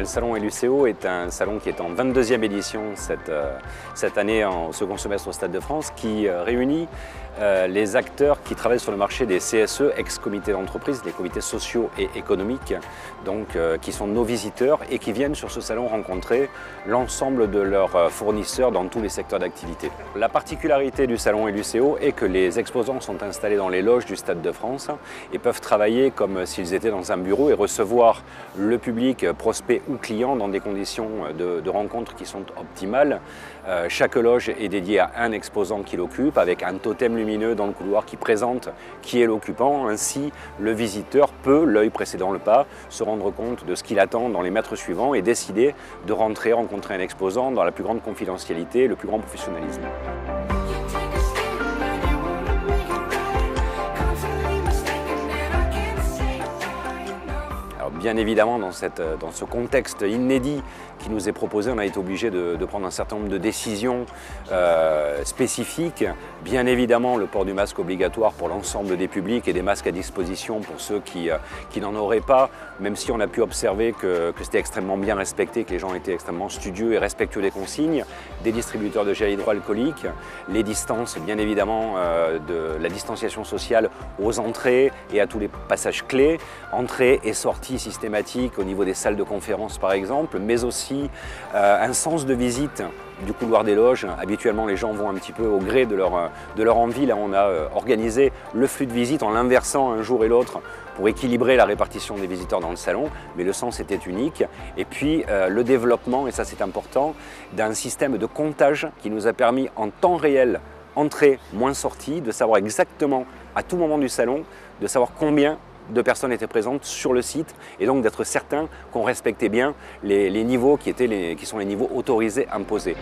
le salon LUCO est un salon qui est en 22e édition cette, euh, cette année en second semestre au Stade de France, qui euh, réunit euh, les acteurs qui travaillent sur le marché des CSE, ex-comités d'entreprise, des comités sociaux et économiques, donc, qui sont nos visiteurs et qui viennent sur ce salon rencontrer l'ensemble de leurs fournisseurs dans tous les secteurs d'activité. La particularité du salon LUCO est que les exposants sont installés dans les loges du Stade de France et peuvent travailler comme s'ils étaient dans un bureau et recevoir le public, prospect ou client dans des conditions de, rencontre qui sont optimales. Euh, chaque loge est dédiée à un exposant qui l'occupe avec un totem lumineux dans le couloir qui présente qui est l'occupant. Ainsi, le visiteur peut, l'œil précédant le pas, se rendre compte de ce qu'il attend dans les mètres suivants et décider de rentrer rencontrer un exposant dans la plus grande confidentialité le plus grand professionnalisme. Bien évidemment, dans, ce contexte inédit qui nous est proposé, on a été obligé de, prendre un certain nombre de décisions euh, spécifiques. Bien évidemment, le port du masque obligatoire pour l'ensemble des publics et des masques à disposition pour ceux qui, euh, n'en auraient pas, même si on a pu observer que, c'était extrêmement bien respecté, que les gens étaient extrêmement studieux et respectueux des consignes, des distributeurs de gel hydroalcoolique, les distances, bien évidemment, euh, de la distanciation sociale aux entrées et à tous les passages clés, entrées et sorties systématiques au niveau des salles de conférence par exemple, mais aussi euh, un sens de visite du couloir des loges. Habituellement, les gens vont un petit peu au gré de leur, leur envie. Là, on a euh, organisé le flux de visite en l'inversant un jour et l'autre pour équilibrer la répartition des visiteurs dans le salon, mais le sens était unique. Et puis euh, le développement, et ça c'est important, d'un système de comptage qui nous a permis en temps réel, entrée moins sortie, de savoir exactement à tout moment du salon, de savoir combien de personnes étaient présentes sur le site et donc d'être certain qu'on respectait bien les, niveaux qui, étaient les, qui sont les niveaux autorisés, imposés.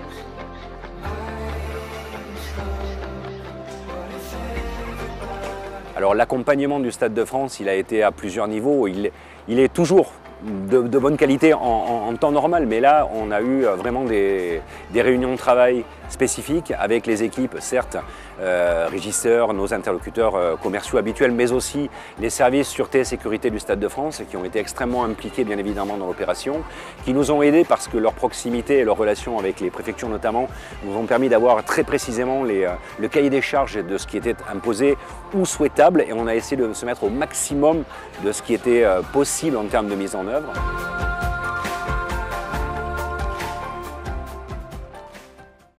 Alors l'accompagnement du Stade de France, il a été à plusieurs niveaux. Il, il est toujours de, bonne qualité en, temps normal, mais là on a eu vraiment des, réunions de travail spécifiques avec les équipes, certes, euh, régisseurs, nos interlocuteurs euh, commerciaux habituels, mais aussi les services sûreté et sécurité du Stade de France qui ont été extrêmement impliqués bien évidemment dans l'opération, qui nous ont aidés parce que leur proximité et leur relation avec les préfectures notamment nous ont permis d'avoir très précisément euh, le cahier des charges de ce qui était imposé ou souhaitable. Et on a essayé de se mettre au maximum de ce qui était possible en termes de mise en œuvre.